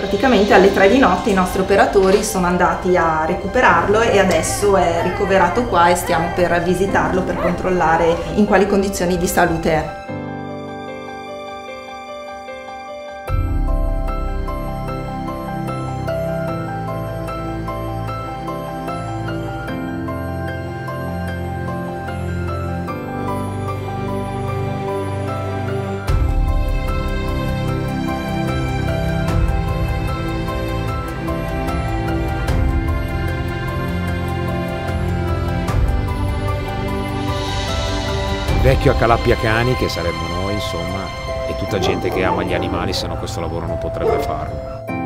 Praticamente alle 3 di notte i nostri operatori sono andati a recuperarlo e adesso è ricoverato qua e stiamo per visitarlo per controllare in quali condizioni di salute è. Vecchio a Calappia Cani, che saremmo noi, insomma, e tutta gente che ama gli animali, se no questo lavoro non potrebbe farlo.